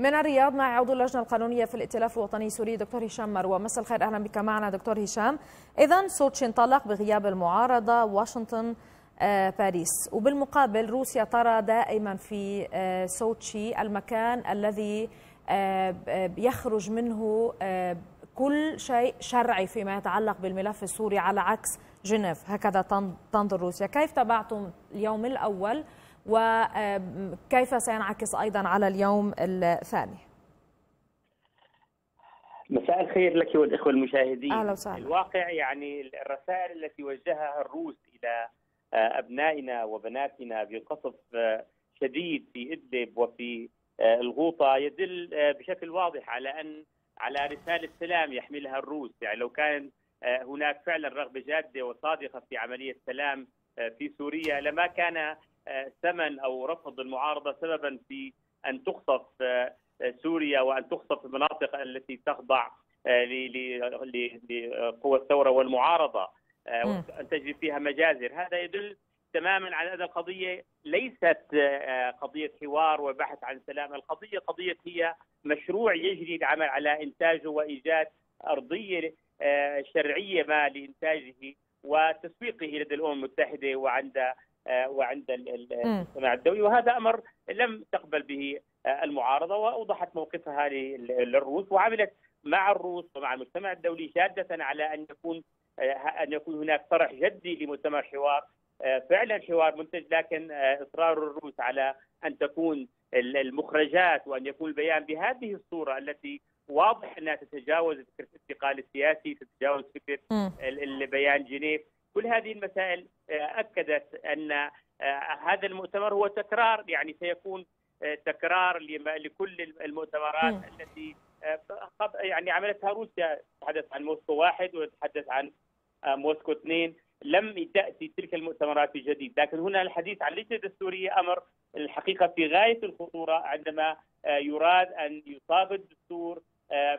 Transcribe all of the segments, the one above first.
من الرياض مع عضو اللجنة القانونية في الائتلاف الوطني السوري دكتور هشام مروة. مساء الخير أهلا بك معنا دكتور هشام. إذا سوتشي انطلق بغياب المعارضة واشنطن آه، باريس. وبالمقابل روسيا ترى دائما في آه، سوتشي المكان الذي آه، يخرج منه كل شيء شرعي فيما يتعلق بالملف السوري على عكس جنيف. هكذا تنظر روسيا. كيف تابعتم اليوم الأول؟ وكيف سينعكس أيضا على اليوم الثاني؟ مساء الخير لك والإخوة المشاهدين. أهلا وسهلا. الواقع يعني الرسائل التي وجهها الروس إلى أبنائنا وبناتنا بقصف شديد في إدلب وفي الغوطة يدل بشكل واضح على أن على رسالة سلام يحملها الروس. يعني لو كان هناك فعلا رغبة جادة وصادقة في عملية سلام في سوريا لما كان ثمن أو رفض المعارضة سببا في أن تخطف سوريا وأن تخطف المناطق التي تخضع لقوى الثورة والمعارضة وأن تجري فيها مجازر. هذا يدل تماما على أن القضية ليست قضية حوار وبحث عن سلام، القضية قضية هي مشروع يجري العمل على انتاجه وإيجاد أرضية شرعية ما لإنتاجه وتسويقه لدى الأمم المتحدة وعند وعند المجتمع الدولي. وهذا أمر لم تقبل به المعارضة وأوضحت موقفها للروس وعملت مع الروس ومع المجتمع الدولي شادة على أن يكون أن يكون هناك طرح جدي لمؤتمر حوار فعلا حوار منتج لكن إصرار الروس على أن تكون المخرجات وأن يكون البيان بهذه الصورة التي واضح أنها تتجاوز فكره الانتقال السياسي، تتجاوز فكره البيان جنيف، كل هذه المسائل أكدت أن هذا المؤتمر هو تكرار يعني سيكون تكرار لكل المؤتمرات م. التي يعني عملتها روسيا. تحدث عن موسكو واحد وتحدث عن موسكو اثنين. لم تأتي تلك المؤتمرات بجديد لكن هنا الحديث عن اللجنه الدستورية أمر الحقيقة في غاية الخطورة عندما يراد أن يصاب الدستور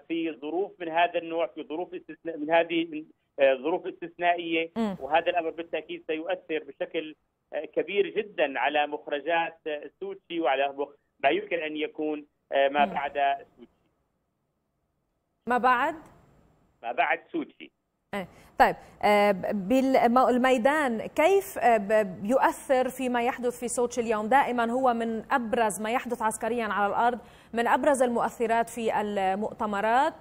في ظروف من هذا النوع في ظروف من هذه ظروف استثنائية وهذا الأمر بالتأكيد سيؤثر بشكل كبير جدا على مخرجات سوتشي وعلى ما يمكن أن يكون ما بعد سوتشي. ما بعد؟ ما بعد سوتشي. طيب بالميدان كيف يؤثر فيما يحدث في سوتشي اليوم؟ دائما هو من أبرز ما يحدث عسكريا على الأرض من أبرز المؤثرات في المؤتمرات.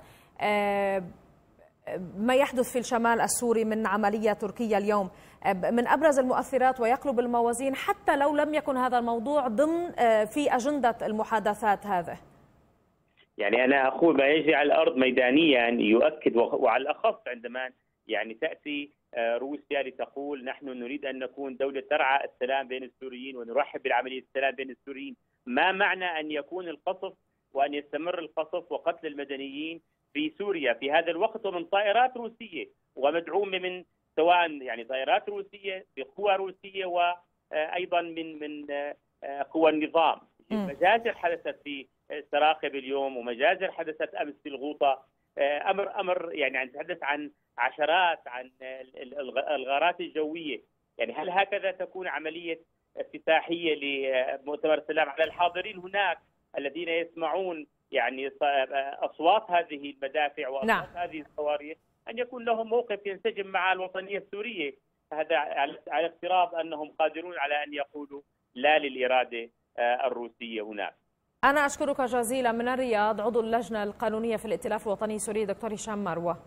ما يحدث في الشمال السوري من عملية تركية اليوم؟ من أبرز المؤثرات ويقلب الموازين حتى لو لم يكن هذا الموضوع ضمن في أجندة المحادثات هذه. يعني أنا أقول ما يجري على الأرض ميدانيا يؤكد وعلى الأخص عندما يعني تأتي روسيا لتقول نحن نريد أن نكون دولة ترعى السلام بين السوريين ونرحب بعملية السلام بين السوريين. ما معنى أن يكون القصف وأن يستمر القصف وقتل المدنيين في سوريا. في هذا الوقت ومن طائرات روسية ومدعومه من سواء يعني طائرات روسية بقوى روسية وأيضا من من قوى النظام. مجازر حدثت في سراقب اليوم ومجازر حدثت أمس في الغوطة. أمر أمر يعني نتحدث عن عشرات عن الغارات الجوية. يعني هل هكذا تكون عملية افتتاحية لمؤتمر السلام على الحاضرين هناك الذين يسمعون يعني أصوات هذه المدافع وأصوات نعم. هذه الصواريخ أن يكون لهم موقف ينسجم مع الوطنية السورية هذا على افتراض أنهم قادرون على أن يقولوا لا للإرادة الروسية هناك. أنا أشكرك جزيلا من الرياض عضو اللجنة القانونية في الائتلاف الوطني السوري دكتور هشام مروة.